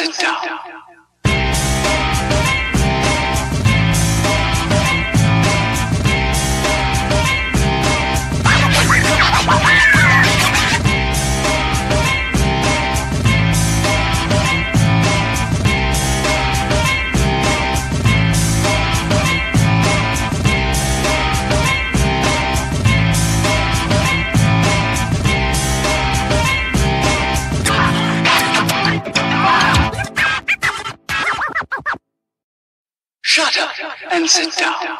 And sit and sit down.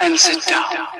And sit down.